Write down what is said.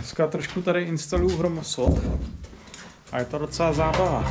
Dneska trošku tady instaluju hromosod a je to docela zábava.